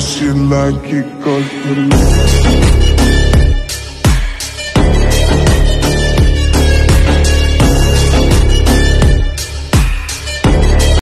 she like it cause